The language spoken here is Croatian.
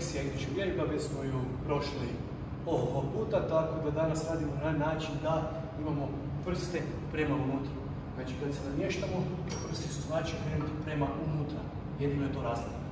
Sjegniću vježbave smo ju prošli puta, tako da danas radimo na način da imamo prste prema unutra. Znači kad se namještamo, prsti su znači krenuti prema unutra, jedino je to razlika.